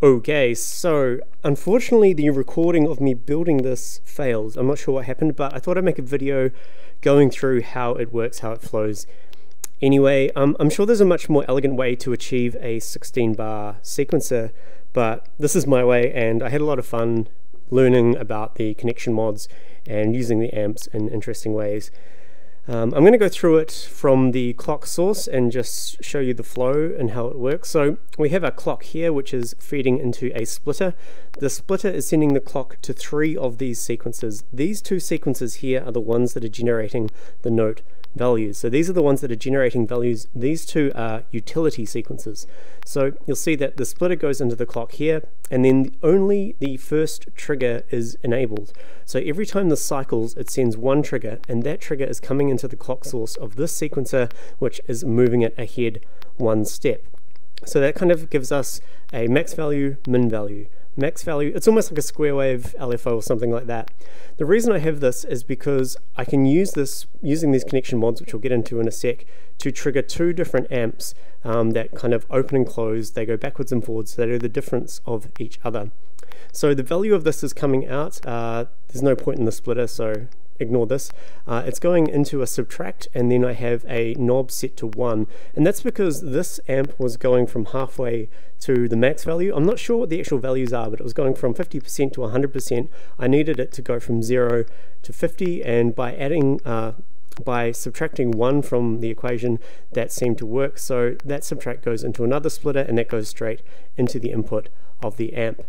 Okay, so unfortunately the recording of me building this failed. I'm not sure what happened, but I thought I'd make a video going through how it works, how it flows. Anyway, um, I'm sure there's a much more elegant way to achieve a 16 bar sequencer, but this is my way and I had a lot of fun learning about the connection mods and using the amps in interesting ways. Um, I'm going to go through it from the clock source and just show you the flow and how it works. So we have a clock here which is feeding into a splitter. The splitter is sending the clock to three of these sequences. These two sequences here are the ones that are generating the note values. So these are the ones that are generating values. These two are utility sequences. So you'll see that the splitter goes into the clock here, and then only the first trigger is enabled. So every time this cycles, it sends one trigger, and that trigger is coming into the clock source of this sequencer, which is moving it ahead one step. So that kind of gives us a max value, min value max value. It's almost like a square wave LFO or something like that. The reason I have this is because I can use this, using these connection mods, which we'll get into in a sec, to trigger two different amps um, that kind of open and close. They go backwards and forwards. So they do the difference of each other. So the value of this is coming out. Uh, there's no point in the splitter, so ignore this. Uh, it's going into a subtract and then I have a knob set to 1 and that's because this amp was going from halfway to the max value. I'm not sure what the actual values are but it was going from 50% to 100%. I needed it to go from 0 to 50 and by adding uh, by subtracting 1 from the equation that seemed to work so that subtract goes into another splitter and that goes straight into the input of the amp.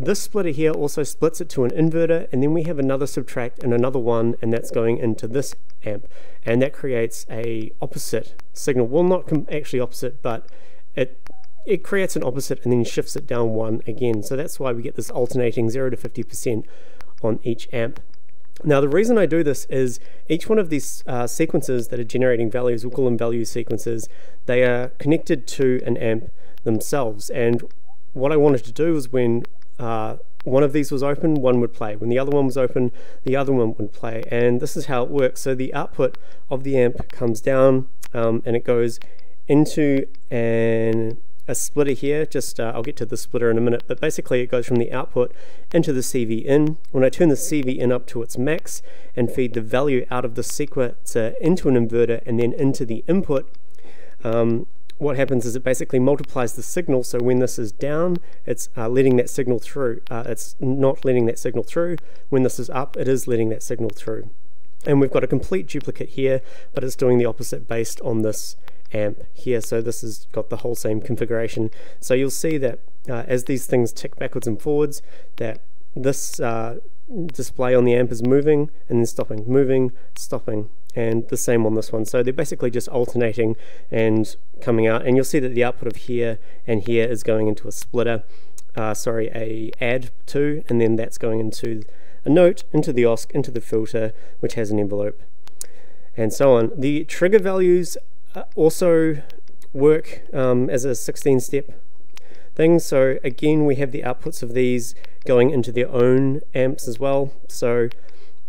This splitter here also splits it to an inverter and then we have another subtract and another one and that's going into this amp and that creates a opposite signal. Well not actually opposite but it it creates an opposite and then shifts it down one again. So that's why we get this alternating 0 to 50% on each amp. Now the reason I do this is each one of these uh, sequences that are generating values, we'll call them value sequences, they are connected to an amp themselves and what I wanted to do was when uh, one of these was open, one would play. When the other one was open, the other one would play. And this is how it works. So the output of the amp comes down um, and it goes into an, a splitter here. Just uh, I'll get to the splitter in a minute, but basically it goes from the output into the CV in. When I turn the CV in up to its max and feed the value out of the sequencer into an inverter and then into the input, um, what happens is it basically multiplies the signal. So when this is down, it's uh, letting that signal through. Uh, it's not letting that signal through. When this is up, it is letting that signal through. And we've got a complete duplicate here, but it's doing the opposite based on this amp here. So this has got the whole same configuration. So you'll see that uh, as these things tick backwards and forwards, that this uh, display on the amp is moving and then stopping, moving, stopping, and the same on this one. So they're basically just alternating and coming out, and you'll see that the output of here and here is going into a splitter, uh, sorry, a add to, and then that's going into a note, into the OSC, into the filter, which has an envelope, and so on. The trigger values uh, also work um, as a 16-step thing. So again, we have the outputs of these going into their own amps as well. So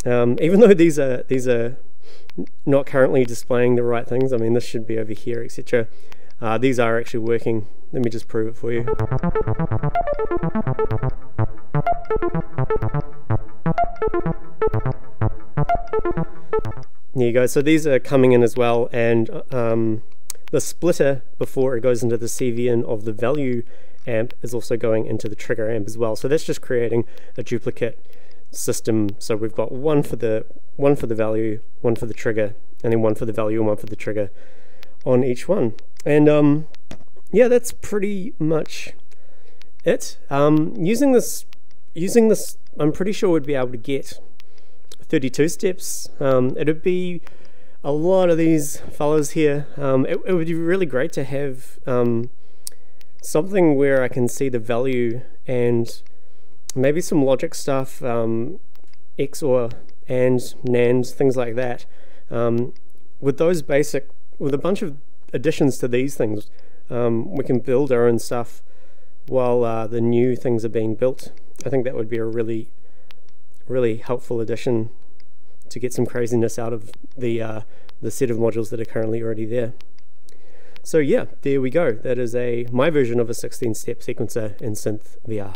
um, even though these are these are not currently displaying the right things, I mean this should be over here, etc. Uh, these are actually working. Let me just prove it for you. There you go. So these are coming in as well, and um, the splitter before it goes into the CV in of the value amp is also going into the trigger amp as well. So that's just creating a duplicate system. So we've got one for the one for the value, one for the trigger, and then one for the value and one for the trigger on each one. And um, yeah, that's pretty much it. Um, using this, using this, I'm pretty sure we'd be able to get 32 steps. Um, it'd be a lot of these fellows here. Um, it, it, would be really great to have um, something where I can see the value and maybe some logic stuff, um, XOR and NAND, things like that. Um, with those basic, with a bunch of additions to these things, um, we can build our own stuff while uh, the new things are being built. I think that would be a really, really helpful addition to get some craziness out of the uh, the set of modules that are currently already there. So yeah, there we go. That is a my version of a 16-step sequencer in Synth VR.